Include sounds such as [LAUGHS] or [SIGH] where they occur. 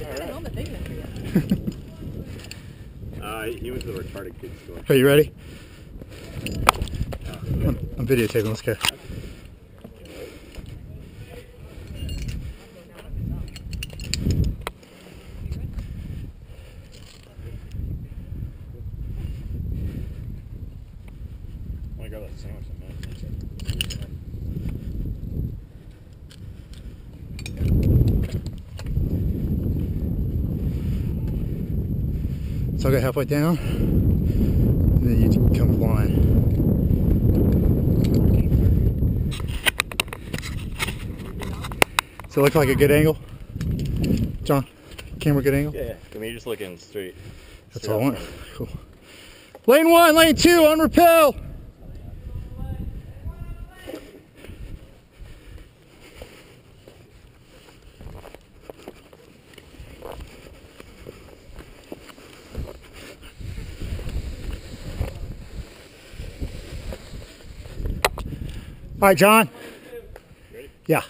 [LAUGHS] uh, he went to the retarded kids store. Are you ready? I'm, I'm videotaping. Let's go. I got that sandwich. So I'll go halfway down, and then you come blind. So it look like a good angle? Jon, camera good angle? Yeah, yeah. I mean, you're just looking straight. That's straight all I want. Cool. Lane one, lane two, on rappel. All right, Jon. Yeah.